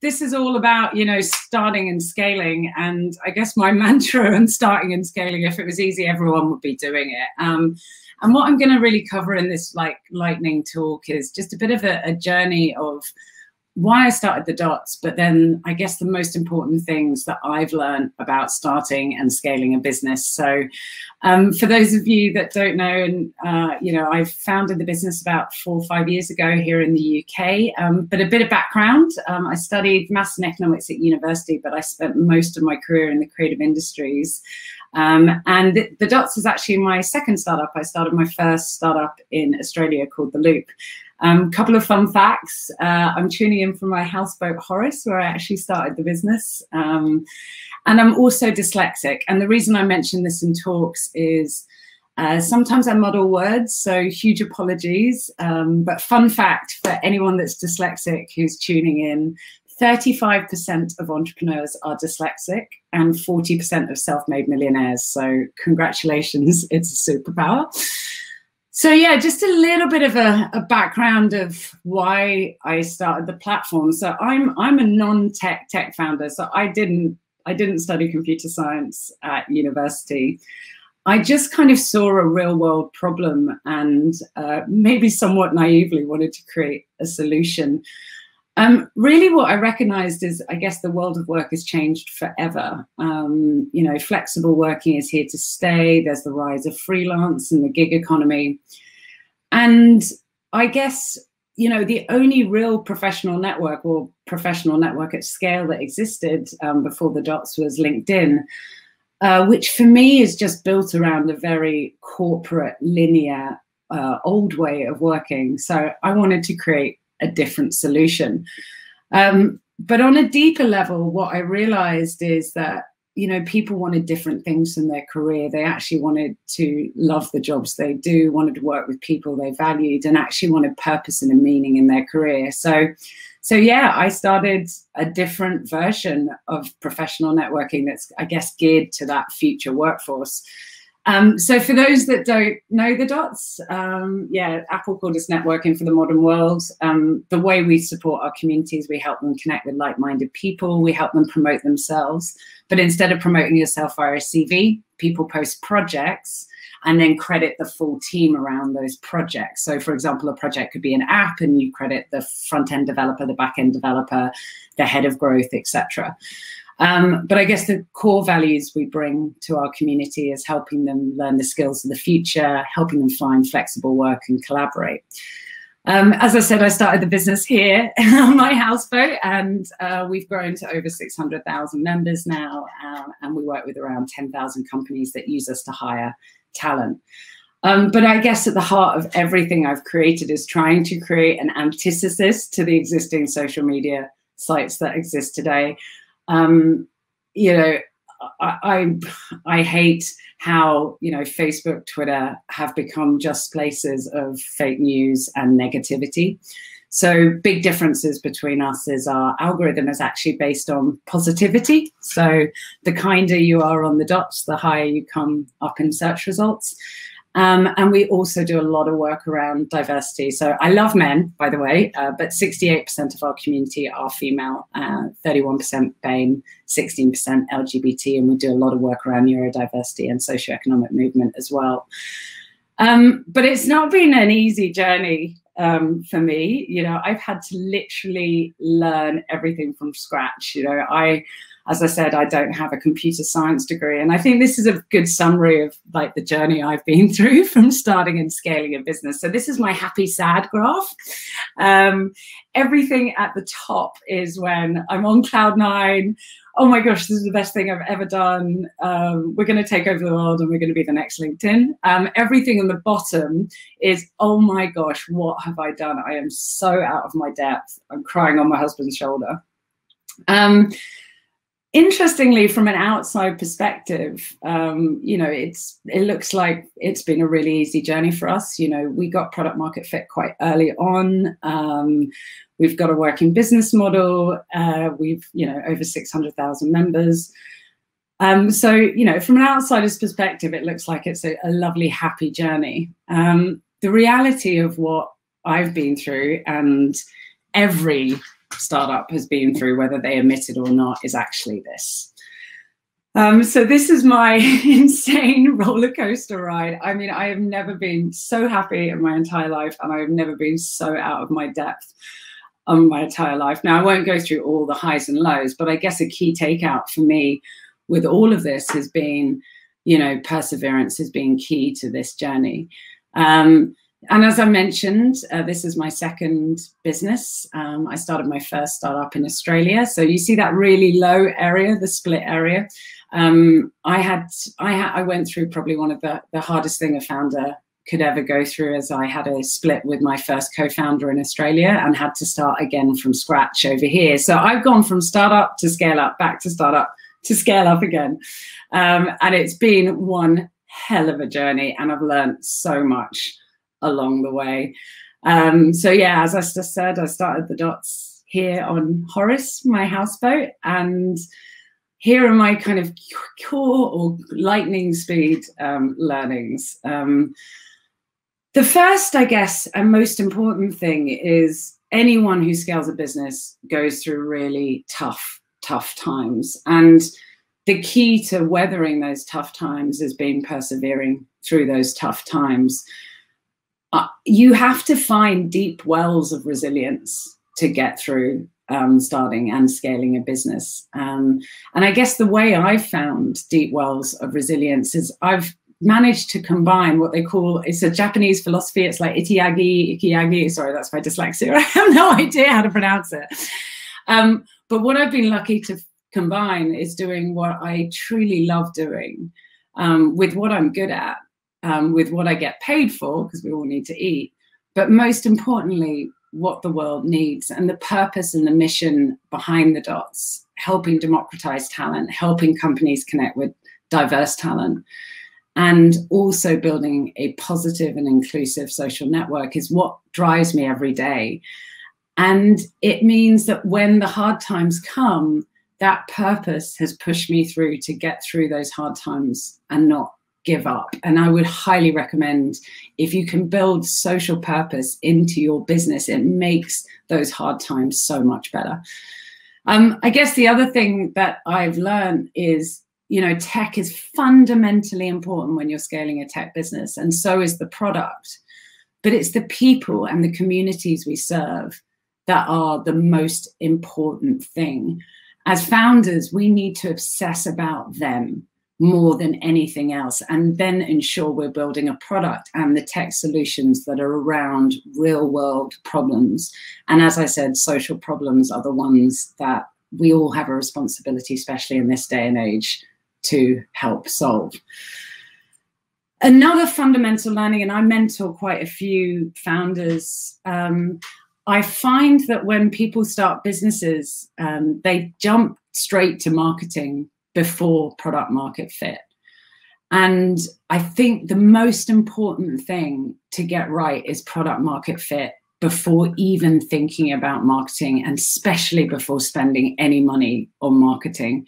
this is all about you know starting and scaling. And i guess my mantra and starting and scaling if it was easy everyone would be doing it. Um, and what i'm going to really cover in this like lightning talk is just a bit of a, a journey of why I started the dots, but then I guess the most important things that I've learned about starting and scaling a business. So, um, for those of you that don't know, and uh, you know, I founded the business about four or five years ago here in the UK. Um, but a bit of background: um, I studied maths and economics at university, but I spent most of my career in the creative industries. Um, and the, the Dots is actually my second startup. I started my first startup in Australia called The Loop. A um, couple of fun facts. Uh, I'm tuning in from my houseboat Horace, where I actually started the business. Um, and I'm also dyslexic. And the reason I mention this in talks is uh, sometimes I muddle words, so huge apologies. Um, but fun fact for anyone that's dyslexic who's tuning in, 35% of entrepreneurs are dyslexic and 40% of self-made millionaires. So congratulations, it's a superpower. So yeah, just a little bit of a, a, background of why I started the platform. So I'm I'm a non-tech tech founder. So I didn't I didn't study computer science at university. I just kind of saw a real world problem and uh, maybe somewhat naively wanted to create a solution. Um, really, what I recognized is, I guess, the world of work has changed forever. Um, you know, flexible working is here to stay. There's the rise of freelance and the gig economy. And I guess, you know, the only real professional network or professional network at scale that existed um, before the dots was LinkedIn, uh, which for me is just built around a very corporate, linear, uh, old way of working. So I wanted to create a different solution. Um, but on a deeper level, what I realized is that you know people wanted different things from their career. They actually wanted to love the jobs they do wanted to work with people they valued and actually wanted purpose and a meaning in their career. So so yeah i started a different version of professional networking that's i guess geared to that future workforce um, so for those that don't know the dots, um, yeah, Apple called us networking for the modern world. Um, the way we support our communities, we help them connect with like-minded people. We help them promote themselves. But instead of promoting yourself via a CV, people post projects and then credit the full team around those projects. So for example, a project could be an app and you credit the front-end developer, the back-end developer, the head of growth, etc. Um, but I guess the core values we bring to our community is helping them learn the skills of the future, helping them find flexible work and collaborate. Um, as I said, I started the business here on my houseboat, and uh, we've grown to over 600,000 members now, uh, and we work with around 10,000 companies that use us to hire talent. Um, but I guess at the heart of everything I've created is trying to create an antithesis to the existing social media sites that exist today um, you know, I, I, I hate how you know Facebook, Twitter have become just places of fake news and negativity. So big differences between us is our algorithm is actually based on positivity. So the kinder you are on the dots, the higher you come up in search results. Um, and we also do a lot of work around diversity. So I love men, by the way, uh, but 68% of our community are female, uh, 31% BAME, 16% LGBT, and we do a lot of work around neurodiversity and socioeconomic movement as well. Um, but it's not been an easy journey um, for me. You know, I've had to literally learn everything from scratch. You know, I as I said, I don't have a computer science degree. And I think this is a good summary of like the journey I've been through from starting and scaling a business. So this is my happy, sad graph. Um, everything at the top is when I'm on cloud nine. Oh my gosh, this is the best thing I've ever done. Um, we're going to take over the world and we're going to be the next LinkedIn. Um, everything on the bottom is, oh my gosh, what have I done? I am so out of my depth. I'm crying on my husband's shoulder. Um, interestingly from an outside perspective um, you know it's it looks like it's been a really easy journey for us. You know we got product market fit quite early on. Um, we've got a working business model. Uh, we've you know over 600000 members. Um, so you know from an outsider's perspective it looks like it's a, a lovely happy journey. Um, the reality of what i've been through and every startup has been through, whether they admit it or not, is actually this. Um, so this is my insane roller coaster ride. I mean, I have never been so happy in my entire life, and I have never been so out of my depth on my entire life. Now, I won't go through all the highs and lows, but I guess a key takeout for me with all of this has been, you know, perseverance has been key to this journey. Um, and as I mentioned, uh, this is my second business. Um, I started my first startup in Australia. So you see that really low area, the split area. Um, I had, I had, I went through probably one of the, the hardest thing a founder could ever go through as I had a split with my first co-founder in Australia and had to start again from scratch over here. So I've gone from startup to scale up, back to startup to scale up again. Um, and it's been one hell of a journey and I've learned so much along the way. Um, so yeah, as I just said, I started the dots here on Horace, my houseboat, and here are my kind of core or lightning speed um, learnings. Um, the first, I guess, and most important thing is anyone who scales a business goes through really tough, tough times. And the key to weathering those tough times is being persevering through those tough times. Uh, you have to find deep wells of resilience to get through um, starting and scaling a business. Um, and I guess the way I've found deep wells of resilience is I've managed to combine what they call it's a Japanese philosophy. It's like itiagi, ikiagi. Sorry, that's my dyslexia. I have no idea how to pronounce it. Um, but what I've been lucky to combine is doing what I truly love doing um, with what I'm good at, um, with what I get paid for, because we all need to eat. But most importantly, what the world needs and the purpose and the mission behind the dots, helping democratize talent, helping companies connect with diverse talent and also building a positive and inclusive social network is what drives me every day. And it means that when the hard times come, that purpose has pushed me through to get through those hard times and not give up. And I would highly recommend if you can build social purpose into your business, it makes those hard times so much better. Um, I guess the other thing that I've learned is you know, tech is fundamentally important when you're scaling a tech business, and so is the product. But it's the people and the communities we serve that are the most important thing. As founders, we need to obsess about them more than anything else, and then ensure we're building a product and the tech solutions that are around real world problems. And as I said, social problems are the ones that we all have a responsibility, especially in this day and age, to help solve. Another fundamental learning, and I mentor quite a few founders. Um, I find that when people start businesses, um, they jump straight to marketing before product market fit. And I think the most important thing to get right is product market fit before even thinking about marketing and especially before spending any money on marketing.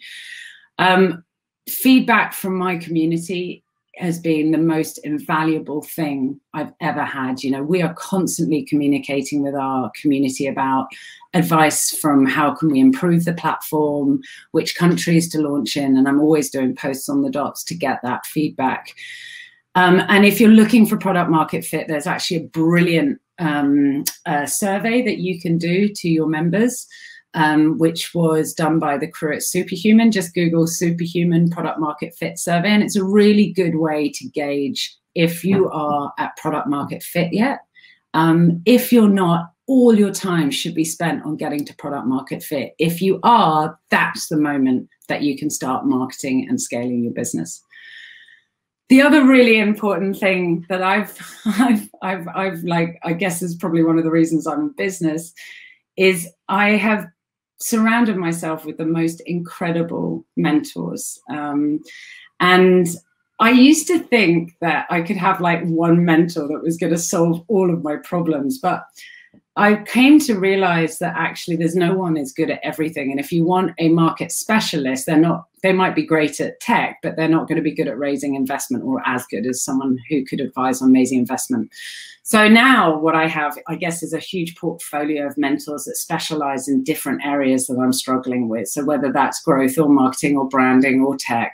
Um, feedback from my community has been the most invaluable thing I've ever had. You know, we are constantly communicating with our community about advice from how can we improve the platform, which countries to launch in, and I'm always doing posts on the dots to get that feedback. Um, and if you're looking for product market fit, there's actually a brilliant um, uh, survey that you can do to your members um, which was done by the crew at Superhuman. Just Google Superhuman Product Market Fit Survey, and it's a really good way to gauge if you are at product market fit yet. Um, if you're not, all your time should be spent on getting to product market fit. If you are, that's the moment that you can start marketing and scaling your business. The other really important thing that I've, I've, I've, I've like, I guess is probably one of the reasons I'm in business, is I have surrounded myself with the most incredible mentors. Um, and I used to think that I could have like one mentor that was going to solve all of my problems, but I came to realize that actually there's no one is good at everything. And if you want a market specialist, they're not they might be great at tech, but they're not going to be good at raising investment or as good as someone who could advise on raising investment. So now what I have, I guess, is a huge portfolio of mentors that specialize in different areas that I'm struggling with. So whether that's growth or marketing or branding or tech.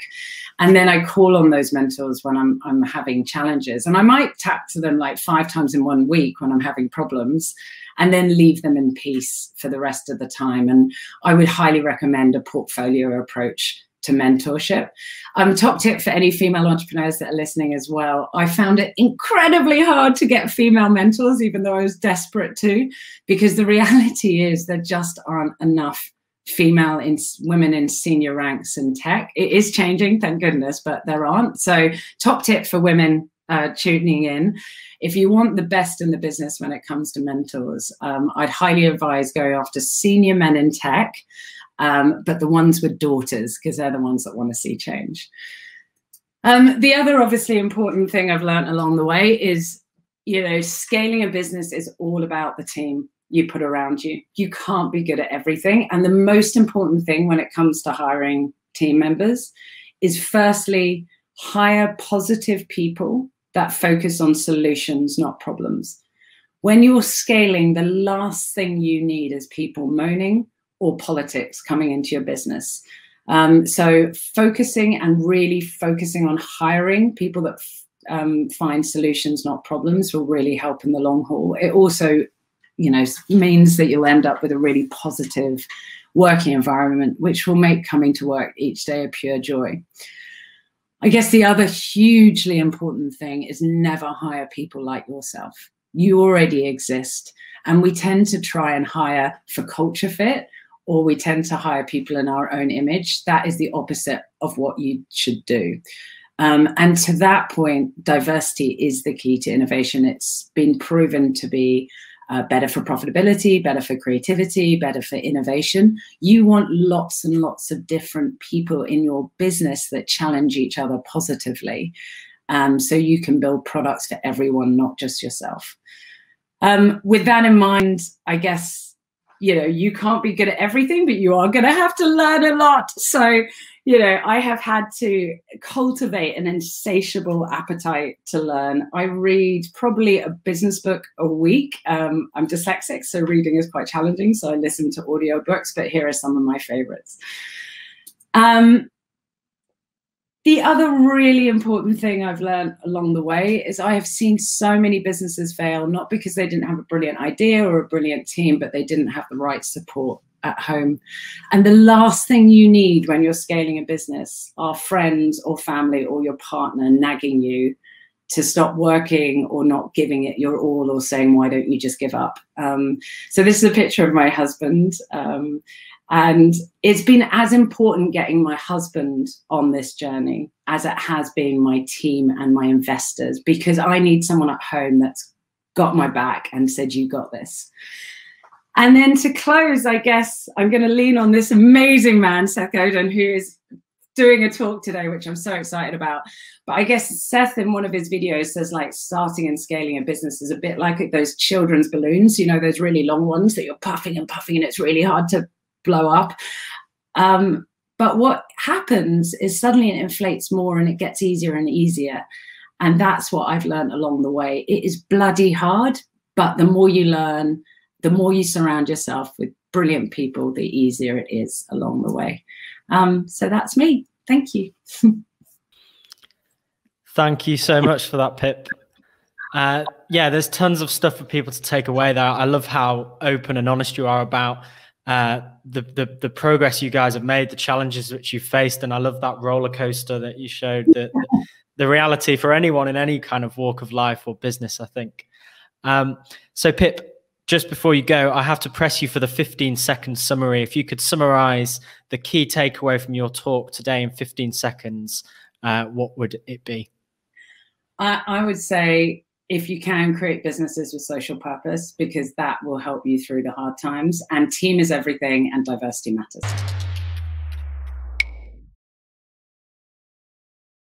And then I call on those mentors when I'm, I'm having challenges. And I might tap to them like five times in one week when I'm having problems and then leave them in peace for the rest of the time. And I would highly recommend a portfolio approach to mentorship. Um, top tip for any female entrepreneurs that are listening as well. I found it incredibly hard to get female mentors, even though I was desperate to, because the reality is there just aren't enough female in women in senior ranks in tech. It is changing, thank goodness, but there aren't. So top tip for women uh, tuning in. If you want the best in the business when it comes to mentors, um, I'd highly advise going after senior men in tech um, but the ones with daughters, because they're the ones that want to see change. Um, the other obviously important thing I've learned along the way is, you know, scaling a business is all about the team you put around you. You can't be good at everything. And the most important thing when it comes to hiring team members is firstly, hire positive people that focus on solutions, not problems. When you're scaling, the last thing you need is people moaning or politics coming into your business. Um, so focusing and really focusing on hiring people that um, find solutions, not problems, will really help in the long haul. It also, you know, means that you'll end up with a really positive working environment, which will make coming to work each day a pure joy. I guess the other hugely important thing is never hire people like yourself. You already exist. And we tend to try and hire for culture fit or we tend to hire people in our own image. That is the opposite of what you should do. Um, and to that point, diversity is the key to innovation. It's been proven to be uh, better for profitability, better for creativity, better for innovation. You want lots and lots of different people in your business that challenge each other positively. Um, so you can build products for everyone, not just yourself. Um, with that in mind, I guess you know you can't be good at everything but you are going to have to learn a lot. So you know i have had to cultivate an insatiable appetite to learn. I read probably a business book a week. Um, i'm dyslexic so reading is quite challenging so i listen to audio books but here are some of my favorites. Um, the other really important thing I've learned along the way is I have seen so many businesses fail, not because they didn't have a brilliant idea or a brilliant team, but they didn't have the right support at home. And the last thing you need when you're scaling a business are friends or family or your partner nagging you to stop working or not giving it your all or saying, why don't you just give up? Um, so this is a picture of my husband. Um, and it's been as important getting my husband on this journey as it has been my team and my investors, because I need someone at home that's got my back and said, You got this. And then to close, I guess I'm going to lean on this amazing man, Seth Godin, who is doing a talk today, which I'm so excited about. But I guess Seth in one of his videos says like starting and scaling a business is a bit like those children's balloons, you know, those really long ones that you're puffing and puffing and it's really hard to blow up. Um, but what happens is suddenly it inflates more and it gets easier and easier. And that's what I've learned along the way. It is bloody hard, but the more you learn, the more you surround yourself with brilliant people, the easier it is along the way. Um, so that's me. Thank you. Thank you so much for that, Pip. Uh, yeah, there's tons of stuff for people to take away there. I love how open and honest you are about uh, the, the the progress you guys have made, the challenges which you faced, and I love that roller coaster that you showed. The, the, reality for anyone in any kind of walk of life or business, I think. Um, so, Pip, just before you go, I have to press you for the 15 second summary. If you could summarize the key takeaway from your talk today in 15 seconds, uh, what would it be? I, I would say if you can create businesses with social purpose because that will help you through the hard times. And team is everything and diversity matters